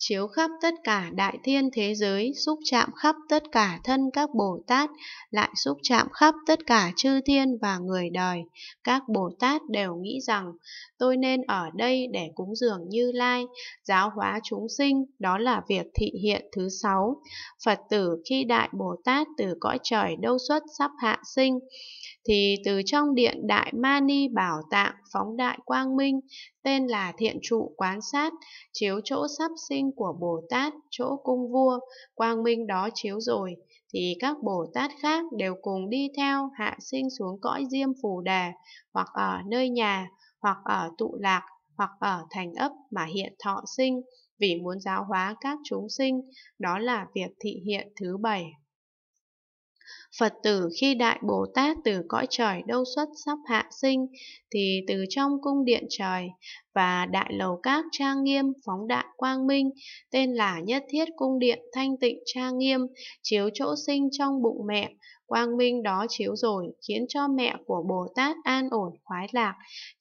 chiếu khắp tất cả đại thiên thế giới, xúc chạm khắp tất cả thân các Bồ Tát, lại xúc chạm khắp tất cả chư thiên và người đời. Các Bồ Tát đều nghĩ rằng tôi nên ở đây để cúng dường Như Lai, giáo hóa chúng sinh, đó là việc thị hiện thứ sáu. Phật tử khi Đại Bồ Tát từ cõi trời đâu xuất sắp hạ sinh, thì từ trong điện Đại Mani Bảo Tạng phóng đại quang minh, tên là thiện trụ quán sát, chiếu chỗ sắp sinh của Bồ Tát, chỗ cung vua, quang minh đó chiếu rồi, thì các Bồ Tát khác đều cùng đi theo hạ sinh xuống cõi diêm phù đề, hoặc ở nơi nhà, hoặc ở tụ lạc, hoặc ở thành ấp mà hiện thọ sinh, vì muốn giáo hóa các chúng sinh, đó là việc thị hiện thứ bảy. Phật tử khi Đại Bồ Tát từ cõi trời đâu xuất sắp hạ sinh, thì từ trong cung điện trời và đại lầu các trang nghiêm phóng đại quang minh, tên là nhất thiết cung điện thanh tịnh trang nghiêm, chiếu chỗ sinh trong bụng mẹ, quang minh đó chiếu rồi khiến cho mẹ của Bồ Tát an ổn khoái lạc,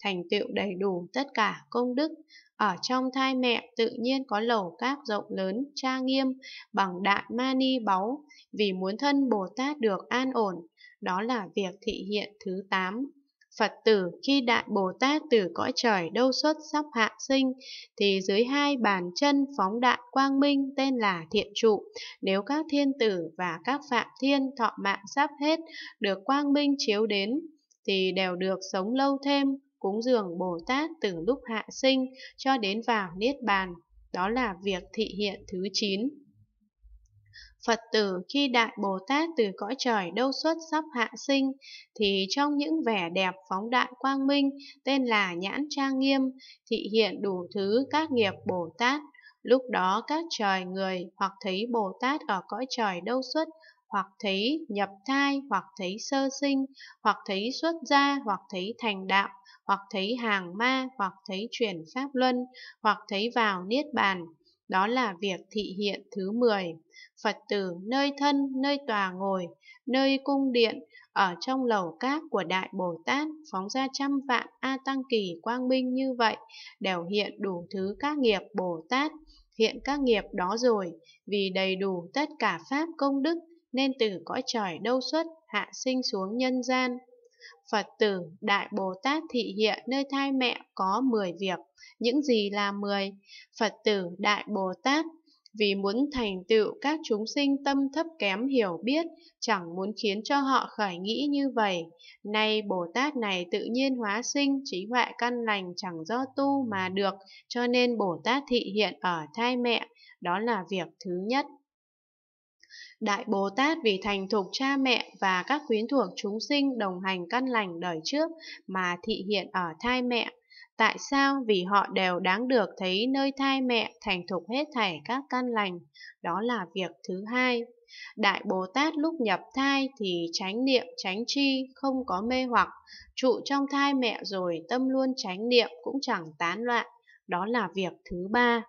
thành tựu đầy đủ tất cả công đức, ở trong thai mẹ tự nhiên có lầu các rộng lớn, trang nghiêm, bằng đại mani báu, vì muốn thân Bồ Tát được an ổn. Đó là việc thị hiện thứ 8. Phật tử khi Đại Bồ Tát từ cõi trời đâu xuất sắp hạ sinh, thì dưới hai bàn chân phóng đại quang minh tên là thiện trụ. Nếu các thiên tử và các phạm thiên thọ mạng sắp hết, được quang minh chiếu đến, thì đều được sống lâu thêm, cúng dường Bồ Tát từ lúc hạ sinh cho đến vào Niết Bàn. Đó là việc thị hiện thứ 9. Phật tử khi Đại Bồ Tát từ cõi trời đâu xuất sắp hạ sinh, thì trong những vẻ đẹp phóng đại quang minh, tên là nhãn trang nghiêm, thị hiện đủ thứ các nghiệp Bồ Tát. Lúc đó các trời người hoặc thấy Bồ Tát ở cõi trời đâu xuất, hoặc thấy nhập thai, hoặc thấy sơ sinh, hoặc thấy xuất gia, hoặc thấy thành đạo, hoặc thấy hàng ma, hoặc thấy chuyển pháp luân, hoặc thấy vào niết bàn. Đó là việc thị hiện thứ 10. Phật tử nơi thân, nơi tòa ngồi, nơi cung điện, ở trong lầu cát của Đại Bồ Tát phóng ra trăm vạn A Tăng Kỳ quang minh như vậy, đều hiện đủ thứ các nghiệp Bồ Tát, hiện các nghiệp đó rồi, vì đầy đủ tất cả pháp công đức, nên từ cõi trời đâu xuất, hạ sinh xuống nhân gian. Phật tử Đại Bồ Tát thị hiện nơi thai mẹ có 10 việc. Những gì là 10? Phật tử Đại Bồ Tát vì muốn thành tựu các chúng sinh tâm thấp kém hiểu biết, chẳng muốn khiến cho họ khởi nghĩ như vậy. Nay Bồ Tát này tự nhiên hóa sinh, trí huệ căn lành chẳng do tu mà được, cho nên Bồ Tát thị hiện ở thai mẹ, đó là việc thứ nhất. Đại Bồ Tát vì thành thục cha mẹ và các quyến thuộc chúng sinh đồng hành căn lành đời trước mà thị hiện ở thai mẹ. Tại sao? Vì họ đều đáng được thấy nơi thai mẹ thành thục hết thảy các căn lành. Đó là việc thứ hai. Đại Bồ Tát lúc nhập thai thì tránh niệm, tránh chi, không có mê hoặc. Trụ trong thai mẹ rồi tâm luôn tránh niệm cũng chẳng tán loạn. Đó là việc thứ ba.